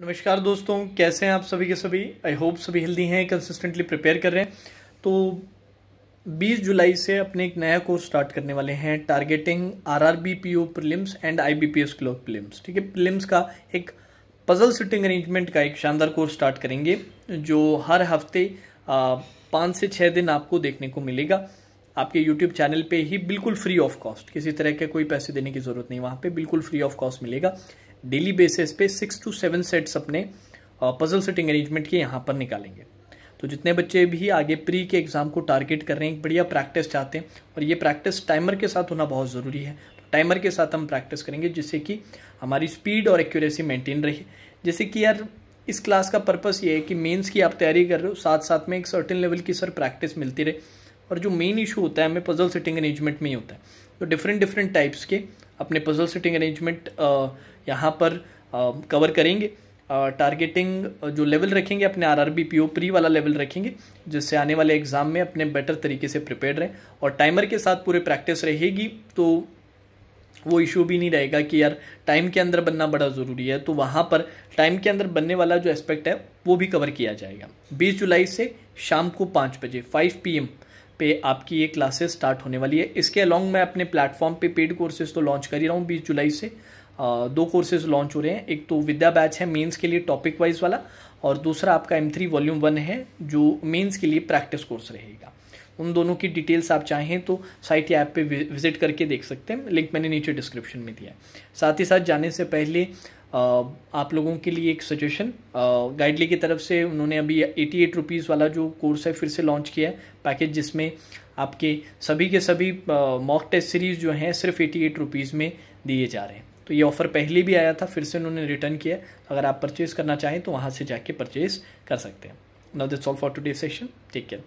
नमस्कार दोस्तों, कैसे हैं आप सभी के सभी? आई होप सभी हेल्दी हैं कंसिस्टेंटली प्रिपेयर कर रहे हैं। तो 20 जुलाई से अपने एक नया कोर्स स्टार्ट करने वाले हैं targeting RRB PO prelims and IBPS clerk prelims ठीक है प्रीलिम्स का एक पजल सिटिंग अरेंजमेंट का एक शानदार कोर्स स्टार्ट करेंगे, जो हर हफ़्ते पाँच से छः दिन आपको देखने को मिलेगा। आपके यूट्यूब चैनल पे ही बिल्कुल फ्री ऑफ़ कॉस्ट किसी तरह के कोई पैसे देने की ज़रूरत नहीं, वहाँ पे बिल्कुल फ्री ऑफ़ कॉस्ट मिलेगा। डेली बेसिस पे सिक्स टू सेवन सेट्स अपने पजल सेटिंग अरेंजमेंट के यहाँ पर निकालेंगे। तो जितने बच्चे भी आगे प्री के एग्ज़ाम को टारगेट कर रहे हैं बढ़िया प्रैक्टिस चाहते हैं, और ये प्रैक्टिस टाइमर के साथ होना बहुत ज़रूरी है। तो टाइमर के साथ हम प्रैक्टिस करेंगे, जिससे कि हमारी स्पीड और एक्यूरेसी मेंटेन रहे। जैसे कि यार, इस क्लास का पर्पस ये है कि मेंस की आप तैयारी कर रहे हो साथ साथ में एक सर्टेन लेवल की सर प्रैक्टिस मिलती रहे। और जो मेन इशू होता है, हमें पजल सेटिंग अरेंजमेंट में ही होता है। तो डिफरेंट डिफरेंट टाइप्स के अपने पजल सेटिंग अरेंजमेंट यहाँ पर कवर करेंगे। टारगेटिंग जो लेवल रखेंगे, अपने R R B P O pre वाला लेवल रखेंगे, जिससे आने वाले एग्ज़ाम में अपने बेटर तरीके से प्रिपेयर रहें। और टाइमर के साथ पूरे प्रैक्टिस रहेगी तो वो इशू भी नहीं रहेगा कि यार टाइम के अंदर बनना बड़ा ज़रूरी है। तो वहाँ पर टाइम के अंदर बनने वाला जो एस्पेक्ट है, वो भी कवर किया जाएगा। 20 जुलाई से शाम को पाँच बजे 5 पीएम पे आपकी ये क्लासेस स्टार्ट होने वाली है। इसके अलॉन्ग मैं अपने प्लेटफॉर्म पे पेड कोर्सेज तो लॉन्च कर ही रहा हूँ बीस जुलाई से। दो कोर्सेज लॉन्च हो रहे हैं। एक तो विद्या बैच है मेंस के लिए टॉपिक वाइज वाला, और दूसरा आपका एम थ्री वॉल्यूम वन है, जो मेंस के लिए प्रैक्टिस कोर्स रहेगा। उन दोनों की डिटेल्स आप चाहें तो साइट या ऐप पे विज़िट करके देख सकते हैं। लिंक मैंने नीचे डिस्क्रिप्शन में दिया है। साथ ही साथ जाने से पहले आप लोगों के लिए एक सजेशन गाइडली की तरफ़ से उन्होंने अभी एटी एट रुपीज़ वाला जो कोर्स है फिर से लॉन्च किया है। पैकेज जिसमें आपके सभी के सभी मॉक टेस्ट सीरीज़ जो हैं, सिर्फ़ एटी एट रुपीज़ में दिए जा रहे हैं। तो ये ऑफ़र पहले भी आया था, फिर से उन्होंने रिटर्न किया अगर आप परचेज़ करना चाहें तो वहाँ से जाके परचेज़ कर सकते हैं। Now that's all for today session take care